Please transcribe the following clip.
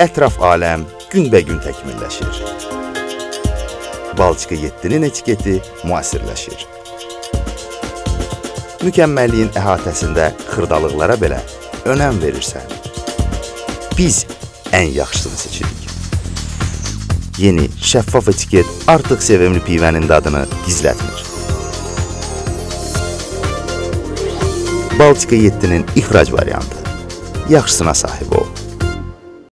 ətraf aləm günbəgün təkmilləşir. Balçıqa 7-nin etiketi müasirləşir. Mükəmməlliyin əhatəsində xırdalıqlara belə önəm verirsən. Biz ən yaxşısını seçirik. Yeni, şəffaf etiket artıq sevimli pivənin dadını gizlətmir. Baltika 7-nin ixrac variantı. Yaxşısına sahib ol.